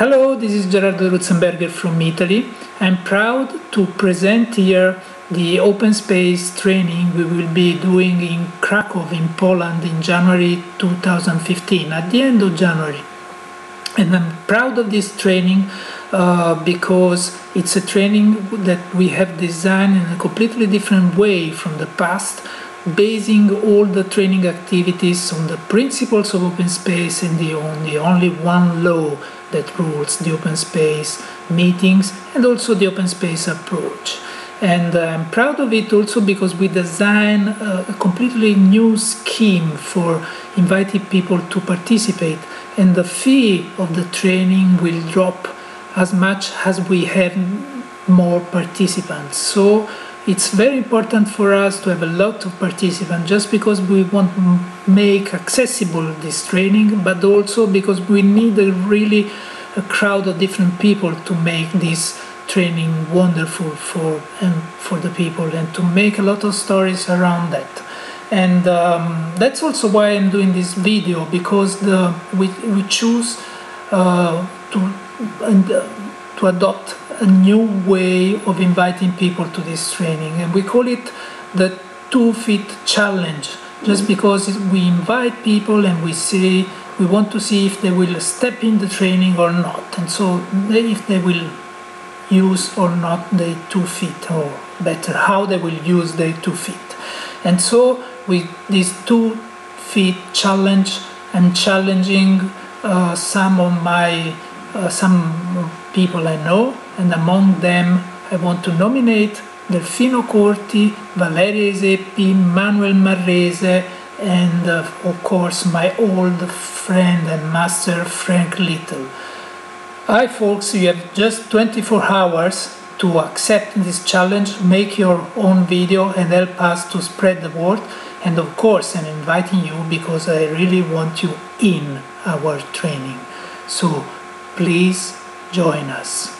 Hello, this is Gerardo de Luzenberger from Italy. I'm proud to present here the open space training we will be doing in Krakow in Poland in January 2015, at the end of January. And I'm proud of this training uh, because it's a training that we have designed in a completely different way from the past, basing all the training activities on the principles of open space and the, on the only one law that rules the open space meetings and also the open space approach. And uh, I'm proud of it also because we design uh, a completely new scheme for inviting people to participate, and the fee of the training will drop as much as we have more participants. So it's very important for us to have a lot of participants just because we want to make accessible this training but also because we need a really a crowd of different people to make this training wonderful for and for the people and to make a lot of stories around that and um, that's also why I'm doing this video because the we, we choose uh, to uh, to adopt a new way of inviting people to this training and we call it the two feet challenge. Just because we invite people and we say we want to see if they will step in the training or not. And so if they will use or not the two feet or better how they will use the two feet. And so with this two feet challenge i'm challenging uh, some of my uh, some people i know and among them I want to nominate Delfino Corti, Valeria Iseppi, Manuel Marrese, and uh, of course my old friend and master Frank Little. Hi folks, you have just 24 hours to accept this challenge, make your own video and help us to spread the word. And of course, I'm inviting you because I really want you in our training. So please join us.